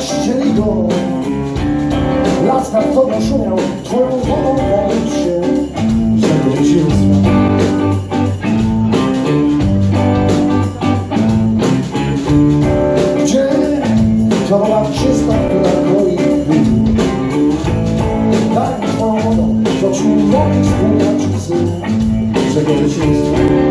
ścieli go. Laska, co tobą szumiał, twoją wolą modlić się. Żeby ci usłyszał Gdzie to była czysta, która kroi Daj twoją wodą, to czuł moich współnaczycy Czego życie jest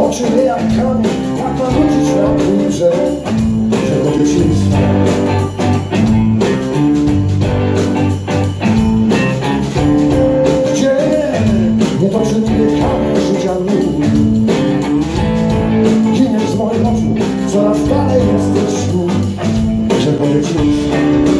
Oczy jak kamień, tak ma pamięci światło i grze Czego dzieciństwa Gdzie? Nie toczy mnie kamień życia nóg Giniesz z moich oczu, coraz dalej jesteś tu. Czego dzieciństwa